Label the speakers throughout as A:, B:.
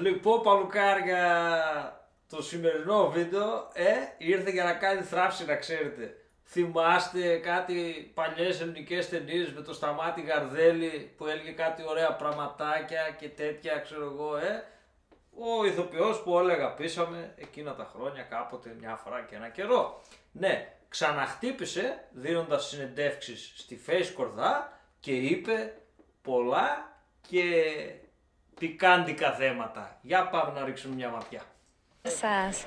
A: Λοιπόν, παλουκάρια, το σημερινό βίντεο ε, ήρθε για να κάνει θράψη, να ξέρετε. Θυμάστε κάτι παλιές ελληνικές ταινίες με το Σταμάτη Γαρδέλη που έλεγε κάτι ωραία πραγματάκια και τέτοια, ξέρω εγώ, ε. Ο ηθοποιός που όλα αγαπήσαμε εκείνα τα χρόνια κάποτε μια φορά και ένα καιρό. Ναι, ξαναχτύπησε δίνοντας συνεντεύξεις στη Face Κορδά και είπε πολλά και πικάντικα θέματα. Για πάμε να ρίξουμε μια ματιά.
B: Σας.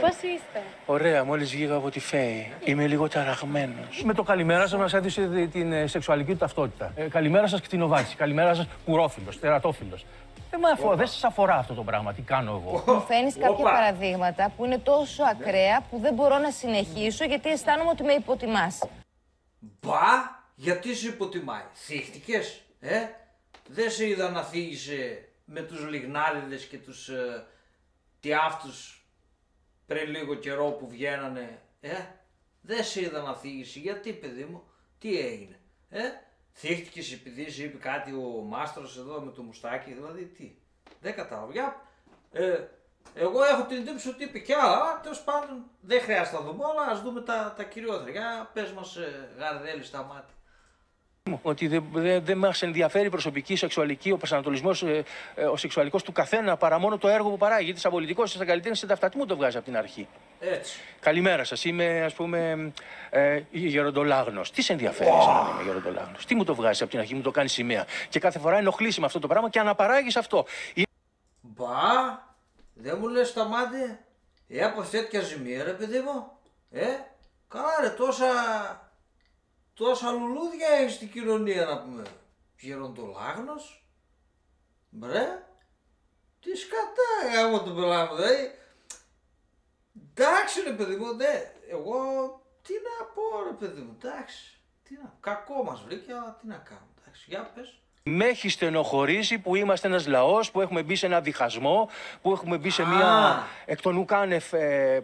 B: Πώς είστε;
C: Ωραία, μόλις βγήκα από τη ΦΕΗ. Είμαι λίγο ταραγμένος.
D: Με το καλημέρα σας μας έδειξε την ε, σεξουαλική του ταυτότητα. Ε, καλημέρα σας κτηνοβάτης. Καλημέρα σας κουρόφιλος, τερατόφιλος. Δεν με αφορά, δεν σας αφορά αυτό το πράγμα. Τι κάνω εγώ;
B: Μου φέρνει κάποια
A: Όπα.
B: παραδείγματα που είναι τόσο ακραία που δεν μπορώ να συνεχίσω γιατί αισθάνομαι ότι με υποτιμάς.
A: Μπα, γιατί σε υποτιμάει. Θύχτηκες, ε; Δεν σε είδα να θίγησε με τους λιγνάδιδες και τους ε, τιάφτους πριν λίγο καιρό που βγαίνανε, ε. Δεν σε είδα να θίγησε. Γιατί παιδί μου, τι έγινε, ε. Θύχτηκες επειδή σε είπε κάτι ο μάστρος εδώ με το μουστάκι, δηλαδή τι. Δεν κατάλαβα. Για, ε, εγώ έχω την εντύπωση ότι είπε κι άλλα, τέλος πάντων δεν χρειάζεται να δούμε όλα, ας δούμε τα, τα κυριότερα. Για πες μας ε, γαρδέλη στα μάτια.
C: Ότι δεν δε, δεν μας ενδιαφέρει η προσωπική, σεξουαλική, ο προσανατολισμός, ε, ε, ο σεξουαλικός του καθένα παρά μόνο το έργο που παράγει. Γιατί σαν πολιτικό, σαν καλλιτέχνης, σε ταυτατή μου το βγάζει από την αρχή.
A: Έτσι.
C: Καλημέρα σας. Είμαι, ας πούμε, ε, γεροντολάγνος. Τι σε ενδιαφέρει σαν να είμαι γεροντολάγνος; Τι μου το βγάζει από την αρχή, μου το κάνει σημαία; Και κάθε φορά ενοχλήσει με αυτό το πράγμα και αναπαράγεις αυτό.
A: Μπα, δεν μου λες τα μάτια. Ε, από τέτοια ζημία ρε παιδί μου. Ε, καλά ρε, τόσα, τόσα λουλούδια έχεις στην κοινωνία να πούμε. Γεροντολάγνος. Μπρε, τι σκατά γάμο το πελά μου, δηλαδή. Εντάξει ρε παιδί μου, ναι, εγώ τι να πω ρε παιδί μου, εντάξει. Τι να, κακό μας βρήκε, αλλά τι να κάνουμε, εντάξει, για πες.
C: Με έχει στενοχωρήσει που είμαστε ένας λαός, που έχουμε μπει σε ένα διχασμό, που έχουμε μπει σε
A: Α.
C: μια εκ των ουκάνευ ε, ε,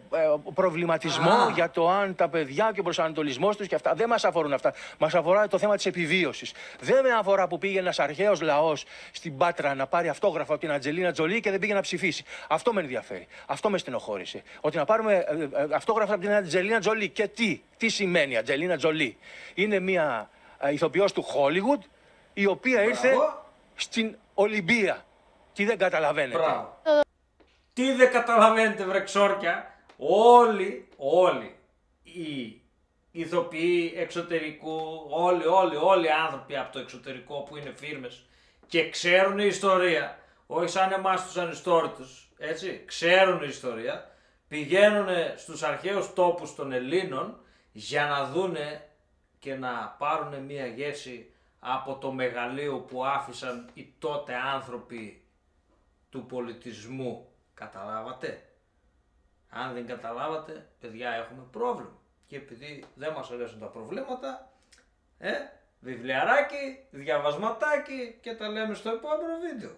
C: προβληματισμό
A: Α.
C: για το αν τα παιδιά και ο προσανατολισμός τους και αυτά. Δεν μας αφορούν αυτά. Μας αφορά το θέμα της επιβίωσης. Δεν με αφορά που πήγε ένας αρχαίος λαός στην Πάτρα να πάρει αυτόγραφο από την Ατζελίνα Τζολί και δεν πήγε να ψηφίσει. Αυτό με ενδιαφέρει. Αυτό με στενοχώρησε. Ότι να πάρουμε ε, ε, αυτόγραφο από την Ατζελίνα Τζολί. Και τι, τι σημαίνει Ατζελίνα Τζολί; Είναι μια ε, ηθοποιός του Hollywood η οποία ήρθε στην Ολυμπία. Τι δεν καταλαβαίνετε.
A: Μπράβο. Τι δεν καταλαβαίνετε βρε ξόρκια. Όλοι, όλοι οι ηθοποιοί εξωτερικού, όλοι, όλοι, όλοι οι άνθρωποι από το εξωτερικό που είναι φίρμες και ξέρουν η ιστορία, όχι σαν εμάς τους ανιστόρητους, έτσι, ξέρουν η ιστορία, πηγαίνουν στους αρχαίους τόπους των Ελλήνων για να δούνε και να πάρουν μία γεύση από το μεγαλείο που άφησαν οι τότε άνθρωποι του πολιτισμού. Καταλάβατε; Αν δεν καταλάβατε, παιδιά έχουμε πρόβλημα. Και επειδή δεν μας αρέσουν τα προβλήματα, ε, βιβλιαράκι, διαβασματάκι και τα λέμε στο επόμενο βίντεο.